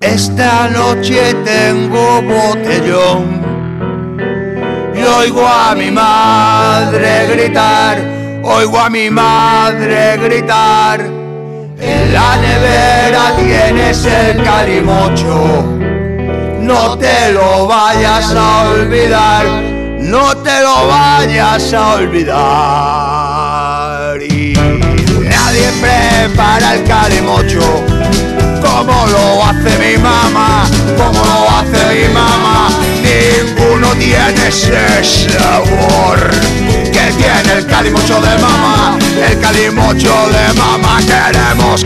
Esta noche tengo botellón y oigo a mi madre gritar, oigo a mi madre gritar. En la nevera tienes el calimocho, no te lo vayas a olvidar, no te lo vayas a olvidar. Y nadie prepara el calimocho como lo hace como lo hace mi mamá. Ninguno tiene ese sabor que tiene el calimocho de mamá, el calimocho de mamá. Queremos.